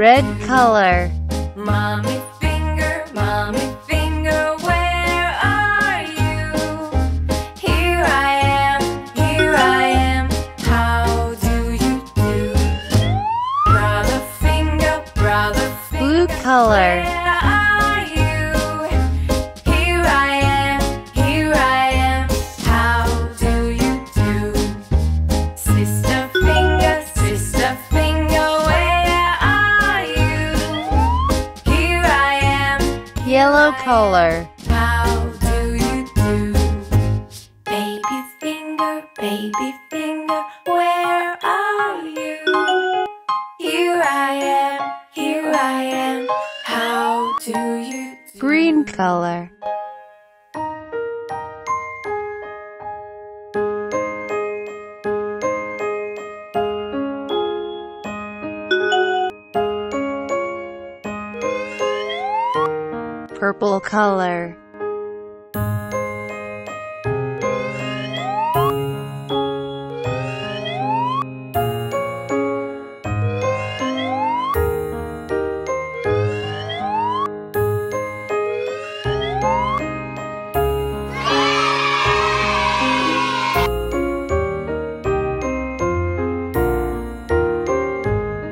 red color, Mommy finger, mommy finger, where are you? Here I am, here I am, how do you do? Brother finger, brother finger, blue color, yellow color, how do you do? Baby finger, baby finger, where are you? Here I am, here I am, how do you do? green color, purple color,